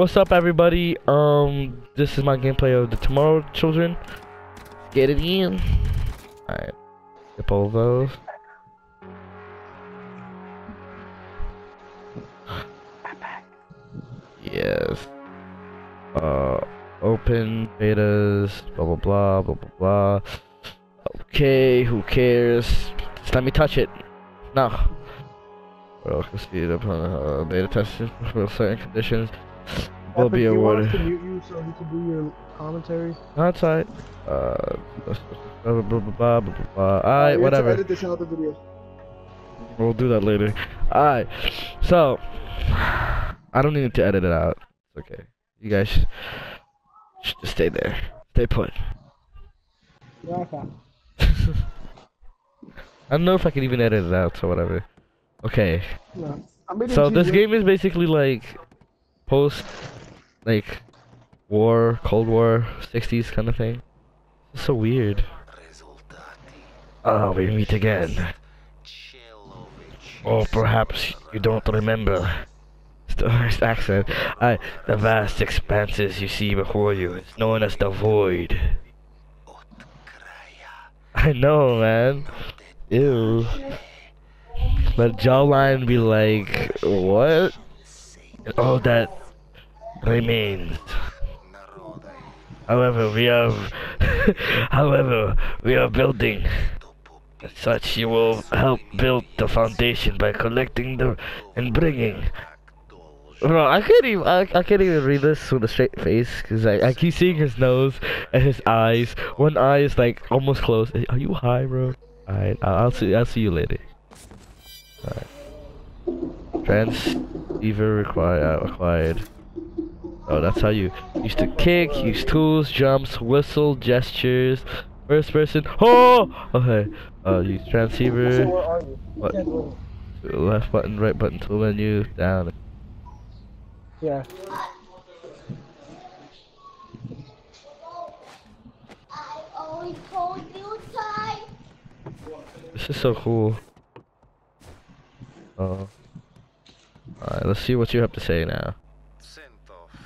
What's up, everybody? Um, this is my gameplay of the Tomorrow Children. Let's Get it in. Alright. Skip all those. Yes. Uh, open betas, blah blah blah blah blah blah. Okay, who cares? Just let me touch it. No. Well, it upon uh, beta testing for certain conditions will be you awarded. to mute you so he can do your commentary? That's. Uh, blah blah blah blah blah blah. blah. You have to whatever. Edit this out the video. We'll do that later. Alright, so I don't need to edit it out. It's okay. You guys sh- should just stay there. Stay put. Okay. I don't know if I can even edit it out, so whatever. Okay. No. I made it So this game is basically like post like war, Cold War, 60s kind of thing. It's so weird. Oh, we meet again. Or perhaps you don't remember. Star's accent. I, the vast expanses you see before you is known as the void. I know, man. Ew. But jawline be like, what? And all that remains. However, we are, however, we are building. As such, you will help build the foundation by collecting the and bringing. Bro, I can't even I, I can't even read this with a straight face because I, I keep seeing his nose and his eyes. One eye is like almost closed. Are you high, bro? Alright, I'll, see I'll see you later. Alright. Transceiver required uh, acquired. Oh, that's how you used to kick, use tools, jumps, whistle, gestures, first person. Oh, okay. Uh, use So transceiver, where are you? What? Left button, right button, tool menu, down. Yeah. I always told you time. This is so cool. Oh. Alright, let's see what you have to say now.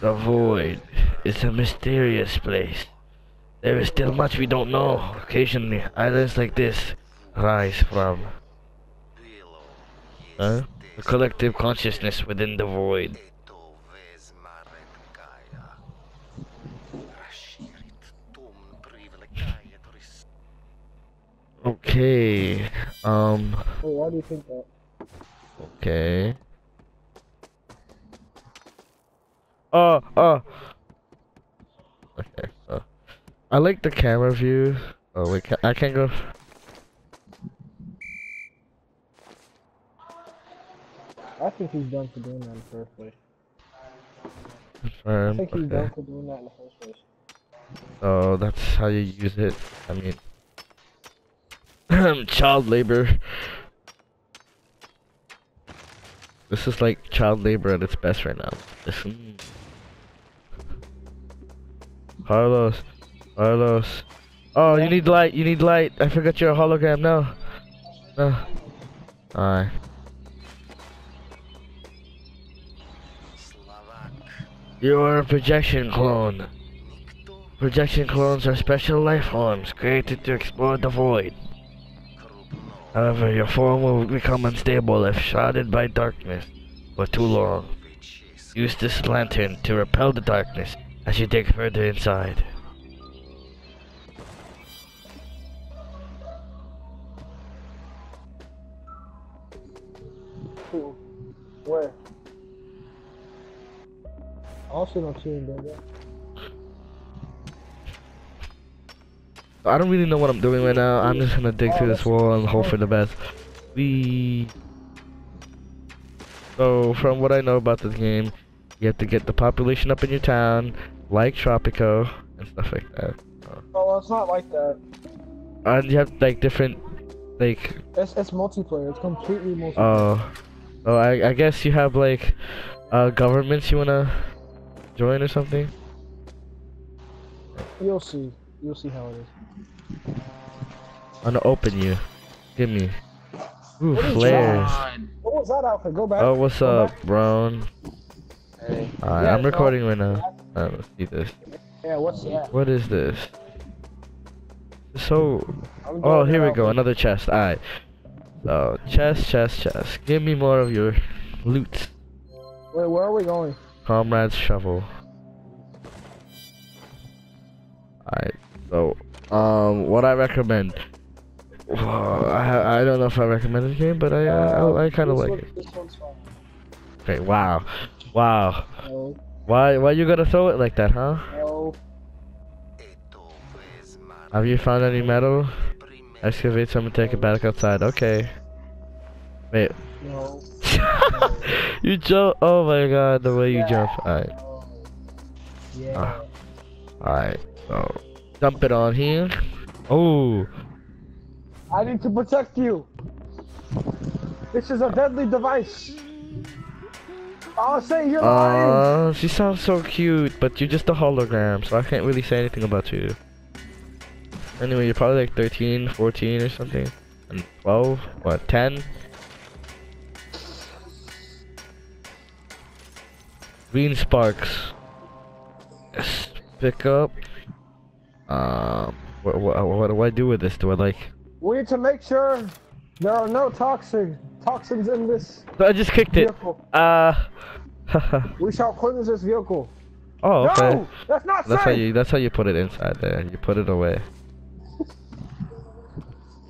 The void is a mysterious place. There is still much we don't know. Occasionally, islands like this rise from huh? the collective consciousness within the void. Okay. Um. Why do you think that? Okay. Oh, oh. Okay. Uh, I like the camera view. Oh wait, ca I can't go. I think he's done for doing that in the first place. I Confirm. think he's Okay. done for doing that in the first place. So that's how you use it. I mean, child labor. This is like child labor at its best right now. Listen. Carlos, Carlos. Oh, you need light. You need light. I forgot you're a hologram. No, no. Alright. You're a projection clone. Projection clones are special life forms created to explore the void. However, your form will become unstable if shrouded by darkness for too long. Use this lantern to repel the darkness as you dig further inside. Cool. Where? I also don't see him doing that. I don't really know what I'm doing right now. I'm just gonna dig through this oh, wall and hope for the best. We. So, from what I know about this game, you have to get the population up in your town, like Tropico and stuff like that. Oh, it's not like that. And you have like different, like, It's it's multiplayer. It's completely multiplayer. oh, oh, I, I guess you have like, uh, governments you wanna join or something. You'll see. You'll see how it is. I'm gonna open you. Give me. Ooh, What flares. What was that outfit? Go back. Oh, what's Go up, Brown? Hey. Alright, Yeah, I'm recording right now. Uh, let's see this. Yeah, what's that? What is this? So, oh, here we go, another chest. Alright. So, chest, chest, chest. Give me more of your loot. Wait, where are we going? Comrade's shovel. Alright, so, um, what I recommend. Well, I I don't know if I recommend this game, but I uh, I, I kind of like one- it. This one's fine. Okay, wow, wow. No, Why why you gonna throw it like that, huh? no. Have you found any metal? Excavate some and take it back outside. Okay. Wait, No. you jump. Oh my god, the way you Yeah. jump. Alright. Yeah. Ah. Alright, So, dump it on here. Oh, I need to protect you. This is a deadly device. I'll say you're lying. uh, she sounds so cute, but you're just a hologram, so I can't really say anything about you. Anyway, you're probably like 13, 14 or something. And 12? What, 10? Green sparks. Yes. Pick up. Um, what, what, what do I do with this? Do I like... We need to make sure there are no toxic toxins in this I just kicked it. vehicle. Uh... We shall cleanse this vehicle. oh, okay. No, that's not That's how you. That's how you put it inside there. You put it away.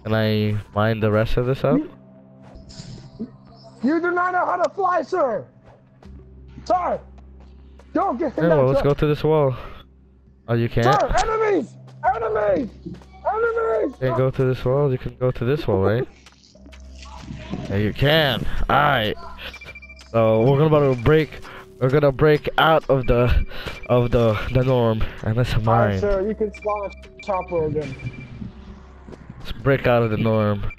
Can I mine the rest of this up? You do not know how to fly, sir. Sir, don't get in Yeah, well, let's go to this wall. Oh, you can't. Sir, enemies, enemies, enemies. Can't go to this wall. You can go to this wall, right? Yeah, you can. Alright. So we're gonna about to break. We're gonna break out of the, of the the norm, and that's Alright, sir, you can spawn a chopper again. Let's break out of the norm.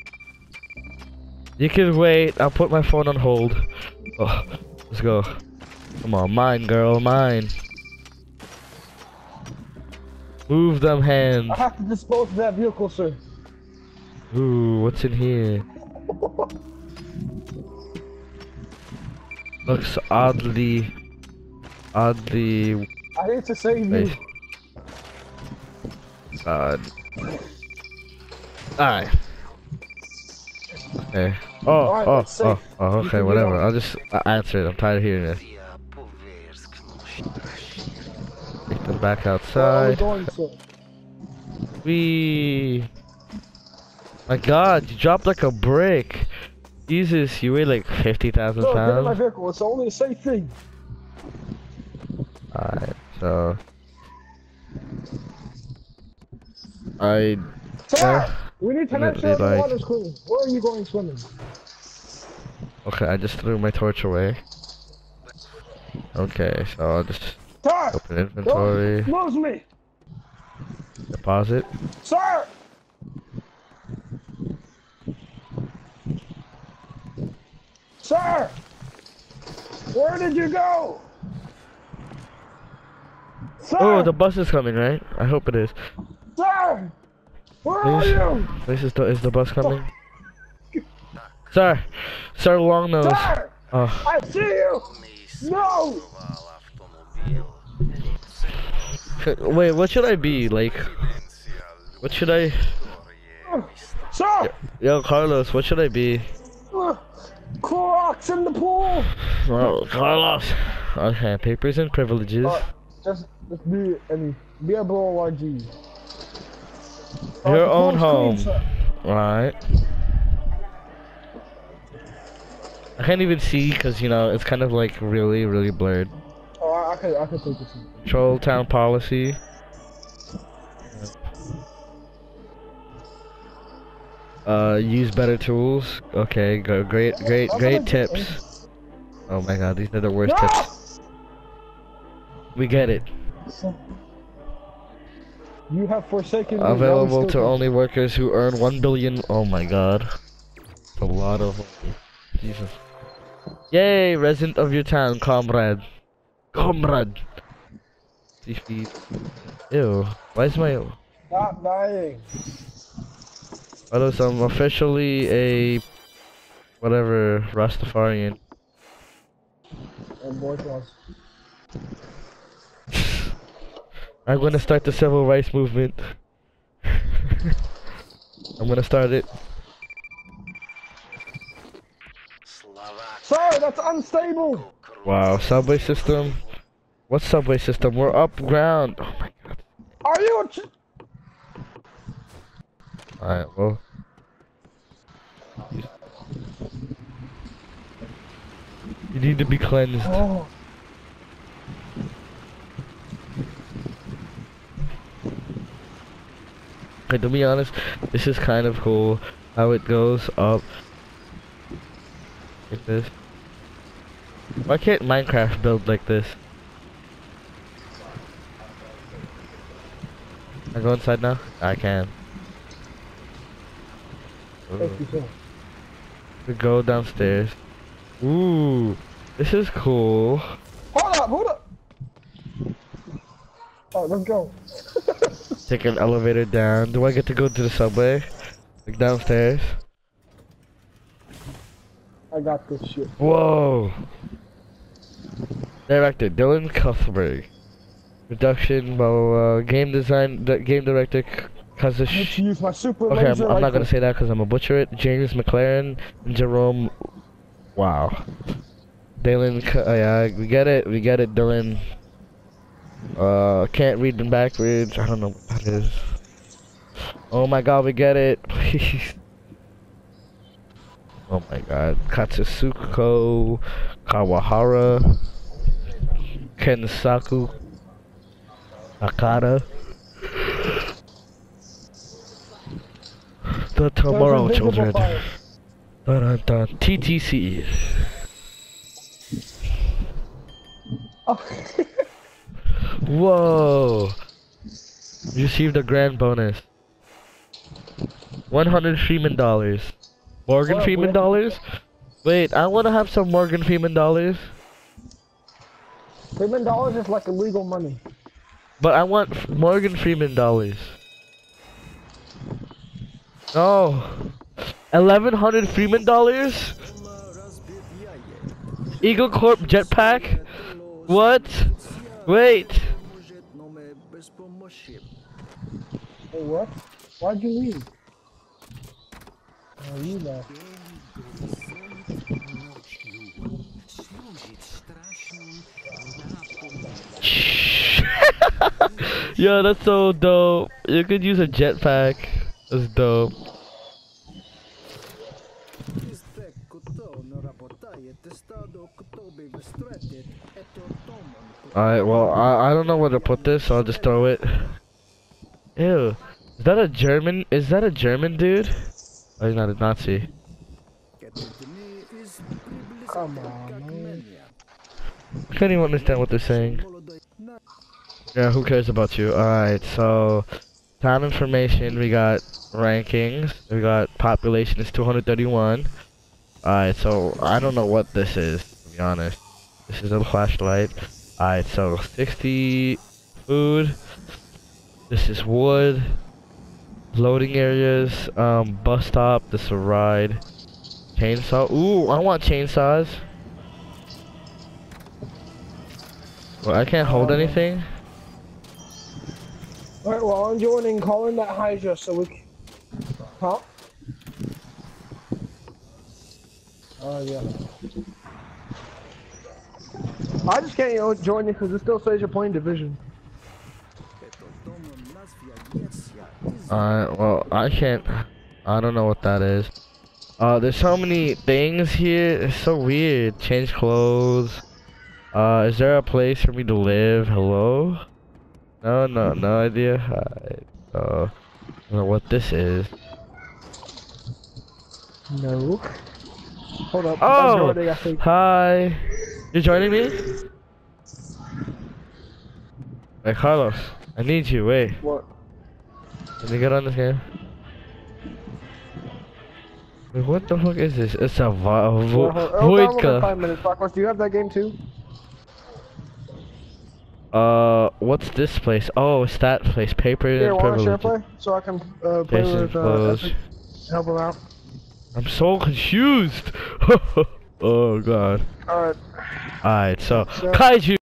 You can wait. I'll put my phone on hold. Oh, let's go. Come on, mine, girl, mine. Move them hands. I have to dispose of that vehicle, sir. Ooh, what's in here? Looks oddly, oddly. I need to save you. God. Alright. Okay. Oh, Alright, oh, oh, oh, okay, whatever. I'll just uh, answer it. I'm tired of hearing this. Take them back Where are we outside. We. My God, you dropped like a brick. Jesus, you weigh like fifty thousand Sir, get in my vehicle. It's the only safe thing. Alright, so. I. Sir, Yeah. we need to make Definitely sure the like- water's cool. Where are you going swimming? Okay, I just threw my torch away. Okay, so I'll just Sir, open inventory, don't lose me. deposit. Sir! Sir! Where did you go? Sir! Oh, the bus is coming, right? I hope it is. Sir! Where are you? This is the is the bus coming? Sir, Sir Longnose. Sir! Oh, I see you! No! wait, what should I be like? What should I? Sir! Yo, Carlos, what should I be? Clorox in the pool! Well, Carlos. Okay, papers and privileges. Uh, just, just be any, be a below RG. Your own home. Right. I can't even see because you know it's kind of like really, really blurred. Oh, I, I could, I could take this. Troll town policy. Uh, use better tools. Okay, go, great, great, great tips. Oh my god, these are the worst No! tips. We get it. You have forsaken me. now we Available to only workers who earn one billion. Oh my god, a lot of. Jesus. Yay, resident of your town, comrade. Comrade. Ew. Why is my Stop dying. Carlos, I'm officially a whatever Rastafarian. And boy was. I'm gonna start the civil rights movement. I'm gonna start it. Sorry, that's unstable. Wow, subway system. What subway system? We're up ground. Oh my god. Are you Alright, well. You need to be cleansed. Oh. To be honest, this is kind of cool how it goes up like this. Why can't Minecraft build like this? I go inside now? I can. Thank you, sir. We go downstairs. Ooh, this is cool. Hold up, hold up. Alright, let's go. Take an elevator down. Do I get to go to the subway? Like downstairs? I got this shit. Whoa! Director Dylan Cuthbert. Production, blah, blah, blah. Game design, game director, cause I need to use my super Okay, I'm, I'm not gonna say that because I'm gonna butcher it. James McLaren Jerome. Wow. Dylan, oh yeah, we get it, we get it, Dylan. Uh, can't read them backwards. I don't know what that is. Oh my god, we get it, please. Oh my god. Katsusuko Kawahara Kensaku Akata The Tomorrow Children dun, dun, dun. TTC Oh. Whoa You Received a grand bonus 100 Freeman dollars Morgan What? Freeman What? dollars? Wait, I wanna have some Morgan Freeman dollars Freeman dollars is like illegal money. But I want Morgan Freeman dollars. No. 1100 Freeman dollars? Eagle Corp jetpack? What? Wait. Hey, what? Why'd you leave? Oh, you left. Yo, that's so dope. You could use a jetpack. That's dope. Alright, well, I, I don't know where to put this, so I'll just throw it. Ew. Is that a German? Is that a German dude? Oh, he's not a Nazi. Come on, man. I can't even understand what they're saying. Yeah, who cares about you? Alright, so town information, we got rankings, we got population is 231. Alright, so I don't know what this is, to be honest. This is a flashlight. Alright, so 60 food. This is wood. Loading areas, um, bus stop, this is a ride. Chainsaw. Ooh, I want chainsaws. Well, I can't hold anything. Alright, well, I'm joining calling that Hydra so we can. Huh? Oh, yeah. I just can't you know, join you because it still says you're playing Division. Alright, well, I can't. I don't know what that is. Uh, there's so many things here. It's so weird. Change clothes. Uh, is there a place for me to live? Hello? No, no, no idea. I, uh, I don't know what this is. No. Hold up. Oh! That's I think. Hi. You joining me? Hey, Carlos. I need you. Wait. What? Can you get on this game? Wait, what the fuck is this? It's a vo vo it'll in Voidka. five minutes. Do you have that game too? Uh, what's this place? Oh, it's that place. Paper Here, and want to share play? So I can uh, play with uh. Help him out. I'm so confused. Oh god. Alright. Alright, so So- kaiju